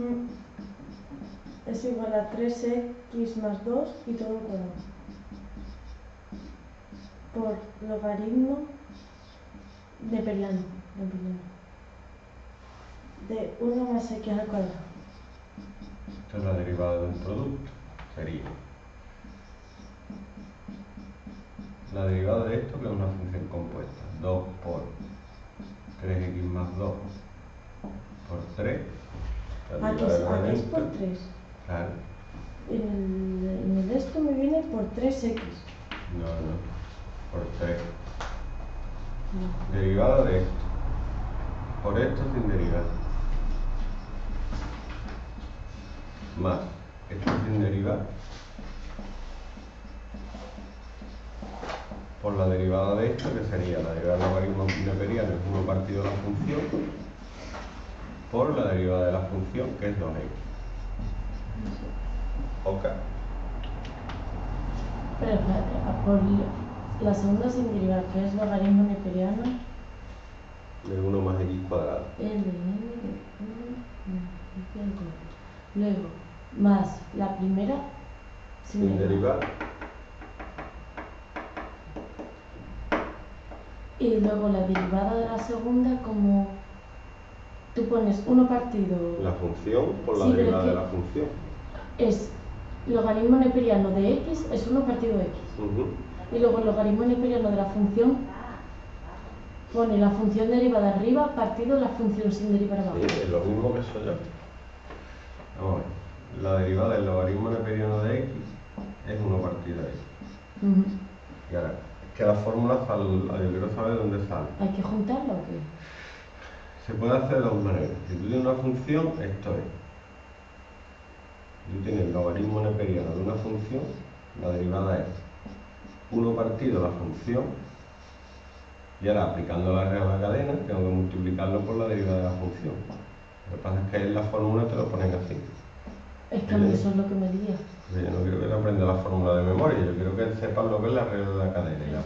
Mm. Es igual a 3x más 2 y todo al cuadrado. Por logaritmo neperiano. neperiano. De 1 más x al cuadrado. Esta es la derivada de un producto. Sería la derivada de esto, que es una función compuesta. 2 por 3x más 2 por 3. Derivada de esta. por 3. Claro. En el, en el esto me viene por 3x. No, no. Por 3. No. Derivada de esto. Por esto sin derivar. Más esto sin derivar. Por la derivada de esto, que sería la derivada del logaritmo neperiano, es 1 partido de la función, por la derivada de la función, que es 2x. Ok. Pero espérate, por la segunda sin derivar, que es logaritmo neperiano, De 1 más x cuadrado. L de n de 1 más x al cuadrado. Luego, más la primera sin, Sin derivar. Y luego la derivada de la segunda, como tú pones 1 partido, La función por la Sí, derivada de la función. es logaritmo neperiano de x, es 1 partido de x. Y luego el logaritmo neperiano de la función pone la función derivada arriba partido la función sin derivar abajo. Sí, es lo mismo que soy yo. Vamos a ver. La derivada del logaritmo neperiano de x es 1 partido de x. Y ahora, es que la fórmula sale, yo quiero saber dónde sale. ¿Hay que juntarlo o qué? Se puede hacer de dos maneras. Si tú tienes una función, esto es. Si tú tienes el logaritmo neperiano de una función, la derivada es 1 partido la función, y ahora aplicando la regla de la cadena, tengo que multiplicarlo por la derivada de la función. Lo que pasa es que en la fórmula te lo ponen así. Es que a mí eso es lo que me diga. Yo no quiero que aprenda la fórmula de memoria, yo quiero que sepas lo que es la regla de la cadena y la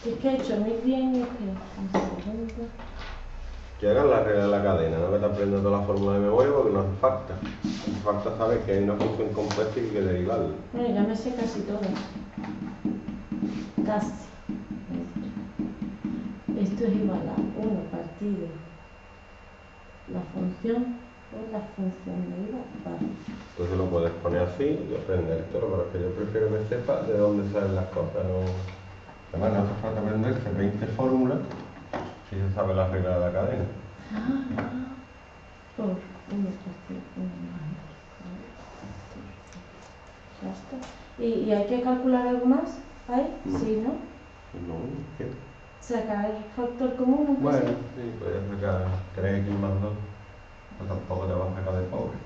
apliques. Es que he hecho muy bien y es que... Que hagas la regla de la cadena, no que te aprendas toda la fórmula de memoria porque no hace falta. Hace falta saber que hay una función compuesta y que derivarla. Bueno, ya me sé casi todas. Casi. Esto es igual a 1 partido la función por la función derivada. Vale. Entonces lo puedes poner así y aprendértelo, pero es que yo prefiero que sepas de dónde salen las cosas. No... Además, no hace falta aprenderse 20 fórmulas si se sabe la regla de la cadena. Por 1 partido 1 más x. Ya está. ¿Y, ¿Y hay que calcular algo más? ¿Hay? No. Sí, ¿no? No, ¿qué? Sacar factor común, Bueno, sea. sí, puedes sacar 3x más 2, pues tampoco te vas a sacar de pobre.